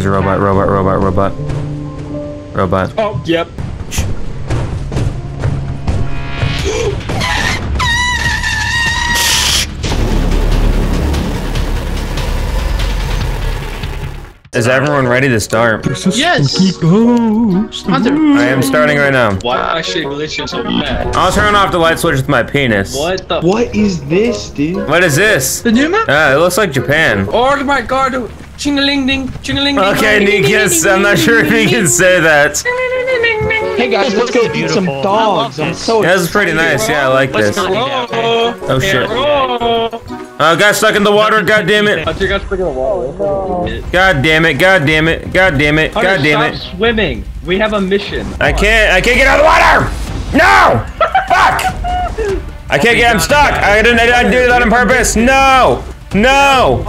There's a robot, robot, robot, robot. Robot. Oh, yep. Is everyone ready to start? Yes! Hunter! I am starting right now. Why am I shit glitching so bad? I'll turn off the light switch with my penis. What the? What is this, dude? What is this? The new map? Ah, it looks like Japan. Oh my god! Ching-a-ling ding, ching-a-ling ding. Okay, Nikas, I'm not sure if you can say that. Hey guys, let's go eat some dogs. I'm so That's pretty nice. Yeah, I like this. Oh, Oh shit. Oh, Oh, got stuck in the water. God damn it. Hunter got stuck in the wall. God damn it. God damn it. God damn it. God damn stop it. swimming. We have a mission. I can't. I can't get out of the water. No. Fuck. I can't get. I'm stuck. I didn't. I didn't do that on purpose. No. No.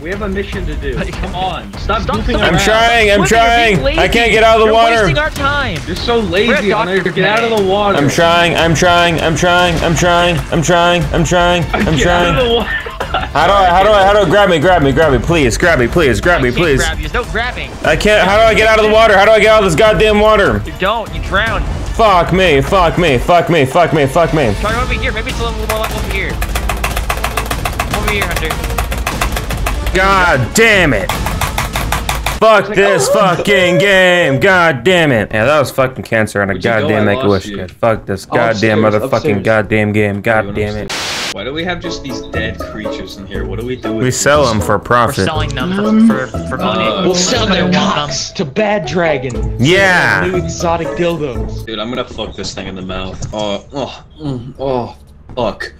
Hunter, Hunter, we have a mission to do. Come on, stop, goofing I'm trying. I'm Women, trying. I can't get out of the You're water. wasting our time. You're so lazy, a Hunter. doctor Get out of the water. I'm trying. I'm trying. I'm trying. I'm trying. I'm trying. I'm trying. I'm Get out of trying. the water. How do I? How do I? How do I? Grab me! Grab me! Grab me! Please! Grab me! Please! Grab me! I can't Please! grab you. There's no grabbing. I can't. How do I get out of the water? How do I get out of this goddamn water? You don't. You drown. Fuck me! Fuck me! Fuck me! Fuck me! Fuck me! Try over here. Maybe it's a little more like over here. Over here, Hunter. God damn it! Fuck this fucking game! God damn it! Yeah, that was fucking cancer on a Where'd you goddamn Make a Wish lost you. kid. Fuck this goddamn Upstairs, motherfucking upstairs. goddamn game. God wanna damn it. see- Why do we have just these dead creatures in here? What do we do with We sell them for profit. We're selling them Um, for, for, for money. uh, We'll sell their will them. cocks to Bad Dragon. Yeah. New exotic dildos. Dude, I'm gonna fuck this thing in the mouth. Oh, oh, mm, oh, fuck.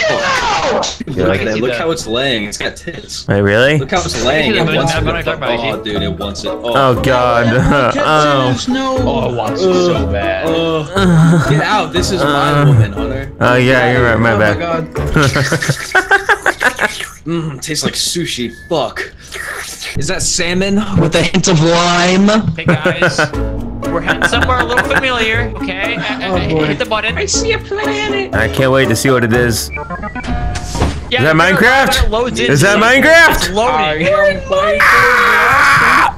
Fuck. Look like at Look that. how it's laying. It's got tits. Wait, really? Look how it's laying. It wants it. when I talk about Oh, dude, it wants it. Oh Oh, god. oh. no. Oh, it wants it so bad. uh, get out. This is my Uh. woman, Hunter. Oh yeah, you're right. My oh bad. my god. Mmm, tastes like sushi. Fuck. Is that salmon with a hint of lime? Hey guys, we're heading somewhere a little familiar. Okay, I, I, I- hit the button. I see a planet. I can't wait to see what it is. Yeah, Is that Minecraft? loads Is that Minecraft? It's loading.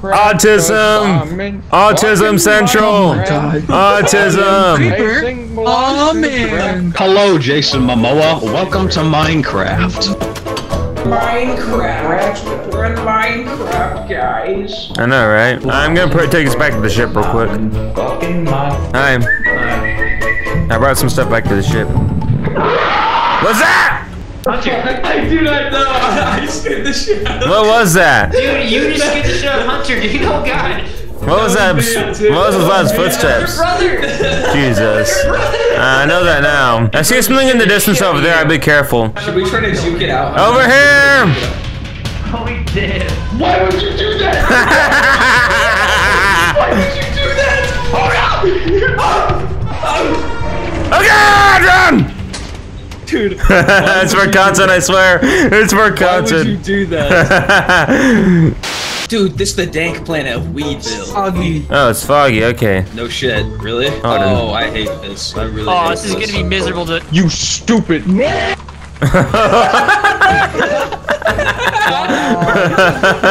Autism. Autism Central. Autism. Creeper. Oh man. Hello, Jason Momoa. Welcome to Minecraft. Minecraft. We're in Minecraft, guys. I know, right? I'm gonna put, take us back to the ship real quick. Hi. I brought some stuff back to the ship. What's that? I do not know. I scared the shit out of What was that? Dude, you just get the shit out of Hunter. You know, God. What was that? What was those loud footsteps? Jesus. Uh, I know that now. I see something in the distance over there. I'd be careful. Should we try to juke it out? Over here! Oh, he did. Why would you do that? Why would you do that? Oh no! Oh God, run! Dude, it's for content, I swear. It's for content. why would you do that? Dude, this is the dank planet of Weedville. Foggy. oh, it's foggy. Okay. No shit, really? Oh, Oh, I hate this. I really Oh, hate this is gonna be miserable to. You stupid.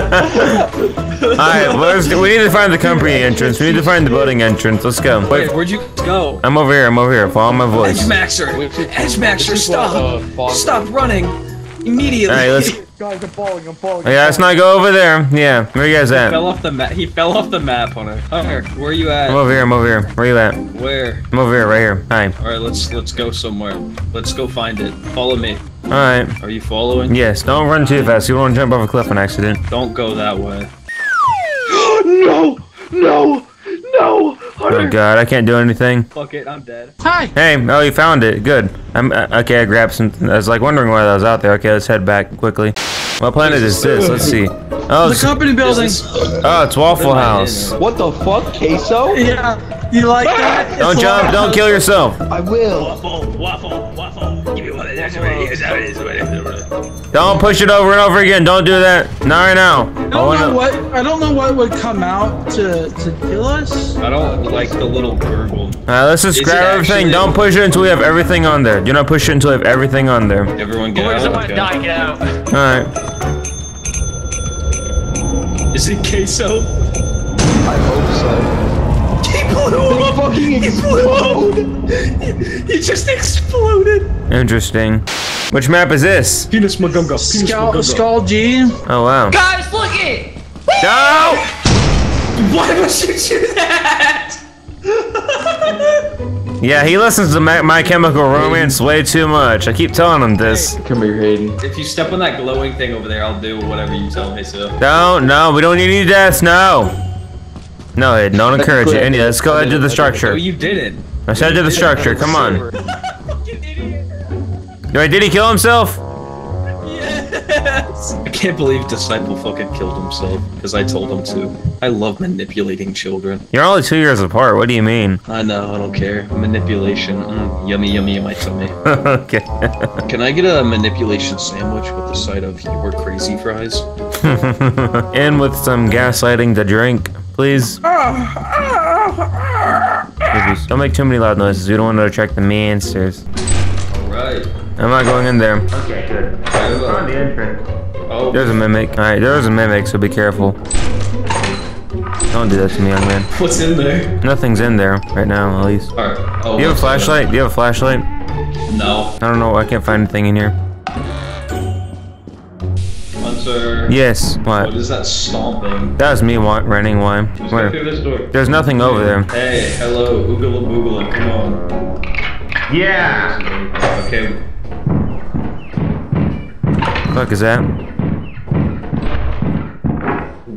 All right, well, let's, we need to find the company entrance. We need to find the building entrance. Let's go. Wait, Wait, where'd you go? I'm over here. I'm over here. Follow my voice. Edge Maxer! Edge Maxer, stop! Uh, stop running! Immediately! All right, let's. Guys, I'm falling, I'm falling. Yeah, let's not go over there. Yeah, where you guys at? He fell off the map. He fell off the map, Hunter. Hunter, where are you at? I'm over here. I'm over here. Where you at? Where? I'm over here. Right here. Hi. All right, let's let's go somewhere. Let's go find it. Follow me. All right. Are you following? Yes. Don't run too fast. You don't want to jump off a cliff on accident. Don't go that way. no! No! No! Oh God, I can't do anything. Fuck it, I'm dead. Hi. Hey, oh, you found it. Good. I'm uh, okay. I grabbed something. I was like wondering why that was out there. Okay, let's head back quickly. What planet is this? Let's see. Oh, The it's, company building. oh, it's Waffle What am I House. What the fuck, queso? Yeah. You like that? Don't jump. Don't kill yourself. I will. Waffle, waffle, waffle. Give me one of those. Don't push it over and over again. Don't do that. Not right now. I I don't know wanna- what I don't know what would come out to to kill us. I don't like the little gurgle. Alright, let's just Is grab everything. Don't push it until we have everything on there. Do not push it until we have everything on there. Everyone get Where's out. someone okay. die? Get out. All right. Is it queso? I hope so. He blew up! fucking explode! exploded! He just exploded! Interesting. Which map is this? Penis Magunga, penis Skull, Magunga. Skull G. Oh wow. Guys, look it! No! Why would you do that? Yeah, he listens to My, My Chemical Romance way too much. I keep telling him this. Come here, Hayden. If you step on that glowing thing over there, I'll do whatever you tell me to. No, no, we don't need any deaths. No. No, Hayden, don't encourage it. Any, let's go ahead to the structure. No, structure. you didn't. Let's head to the structure. Come on. Wait, did he kill himself? Yes! I can't believe Disciple fucking killed himself because I told him to. I love manipulating children. You're only two years apart. What do you mean? I know, I don't care. Manipulation. Mm, yummy, yummy in my tummy. okay. Can I get a manipulation sandwich with the side of your crazy fries? and with some gaslighting to drink, please. Don't make too many loud noises. We don't want to attract the monsters. Alright. I'm not going in there. Okay, good. Oh, oh, There's a mimic. Alright, there's a mimic, so be careful. Don't do that to me, young man. what's in there? Nothing's in there right now, at least. Alright. Oh, Do you have a flashlight? Do you have a flashlight? No. I don't know. I can't find anything in here. Yes. What What? is that stomping? That was me running. Why? Just go Where? through this door. There's nothing over there. Hey, hello, oogala boogala, come on. Yeah. Okay, Fuck is that?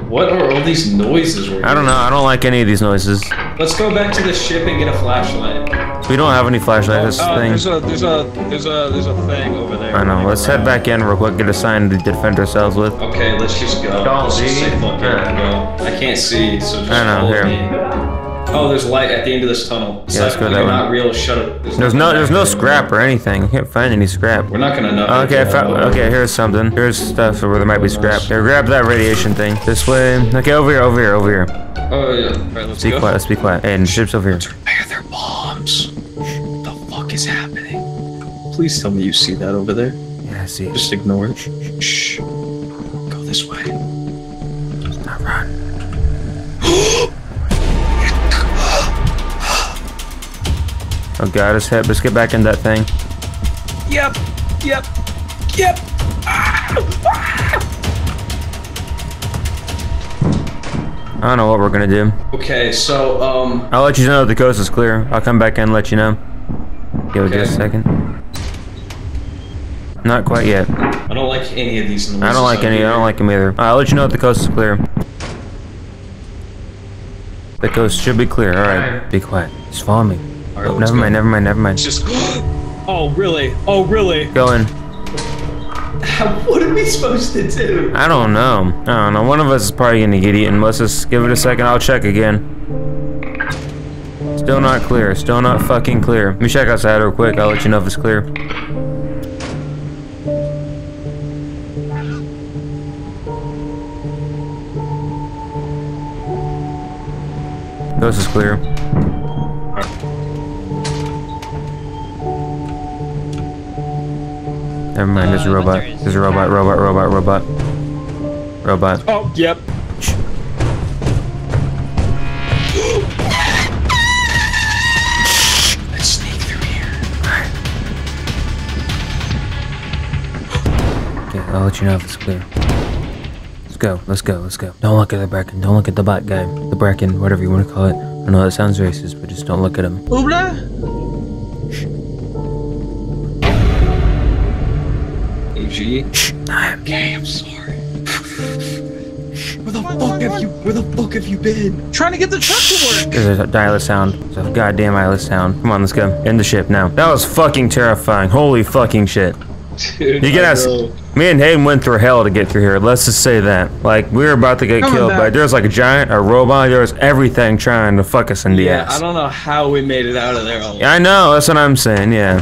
what are all these noises I don't know. I don't like any of these noises. Let's go back to the ship and get a flashlight. We don't have any flashlights. That's Uh, thing. there's a there's a there's a there's a thing over there. I know. Let's head back in real quick. Get a sign to defend ourselves with. Okay, let's just go. Don't Let's just see. say fuck it and go. I can't see, so just I know, follow here. me. Oh, there's light at the end of this tunnel. Yeah, let's go You're that way. Not real. Shut up. There's no. There's no scrap or anything. I can't find any scrap. We're not gonna know. Okay, I found, okay, here's something. Here's stuff where there might be scrap. Here, grab that radiation thing. This way. Okay, over here, over here, over here. Oh yeah. Alright, let's Be go. quiet, let's be quiet. Hey, and ship's over here. Repair their bombs. Is happening? Please tell me you see that over there. Yeah, I see. it. Just ignore it. Shh. Go this way. Not run. Oh god, his head. Let's get back in that thing. Yep. Yep. Yep. I don't know what we're gonna do. Okay, so um, I'll let you know if the coast is clear. I'll come back and let you know. Give it just a second. Not quite yet. I don't like any of these noises. I don't like out any. I don't like them either. I'll let you know if the coast is clear. The coast should be clear. All right, be quiet. Just follow me. All right, Oh, never go. mind. Never mind. Never mind. Just. Oh really? Oh really? Go in. what are we supposed to do? I don't know. I don't know. One of us is probably gonna get eaten. Let's just give it a second. I'll check again. Still not clear. Still not fucking clear. Let me check outside real quick. I'll let you know if it's clear. This is clear. Never mind, there's a Uh, robot. there is. There's a robot, robot, robot, robot. Robot. Oh yep. I'll let you know if it's clear. Let's go, let's go, let's go. Don't look at the Bracken, don't look at the bot guy. The Bracken, whatever you want to call it. I know that sounds racist, but just don't look at him. Oobla? AG. I'm Okay, I'm sorry. Where the fuck have you? Where the fuck have you been? Trying to get the truck to work. There's a dial sound. There's a goddamn eyeless sound. Come on, let's go. In the ship now. That was fucking terrifying. Holy fucking shit. Dude, You can ask. Me and Hayden went through hell to get through here. Let's just say that. Like, we were about to get Coming killed, back. but was like a giant, a robot, there was everything trying to fuck us in the Yeah, ass. I don't know how we made it out of there. alive. I know, that's what I'm saying, yeah.